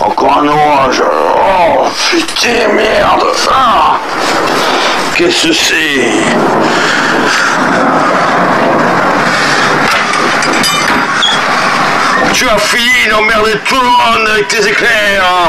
Encore un orage. Oh putain merde. Ah. Qu'est-ce que c'est? Tu as fini d'emmerder tout le monde avec tes éclairs.